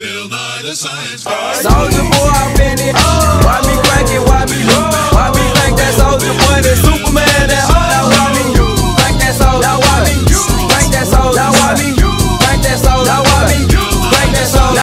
Bill Nye the Science Guy.